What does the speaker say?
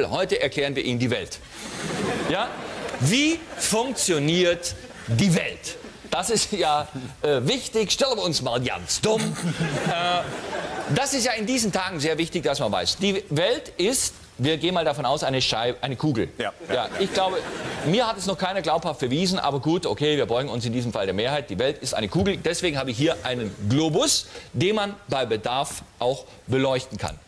simpel. Heute erklären wir Ihnen die Welt. Ja? Wie funktioniert die Welt? Das ist ja äh, wichtig. Stellen wir uns mal ganz dumm. Äh, das ist ja in diesen Tagen sehr wichtig, dass man weiß. Die Welt ist, wir gehen mal davon aus, eine Scheibe, eine Kugel. Ja. ja. Ich glaube, mir hat es noch keiner glaubhaft verwiesen, aber gut, okay, wir beugen uns in diesem Fall der Mehrheit. Die Welt ist eine Kugel. Deswegen habe ich hier einen Globus, den man bei Bedarf auch beleuchten kann.